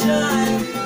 time.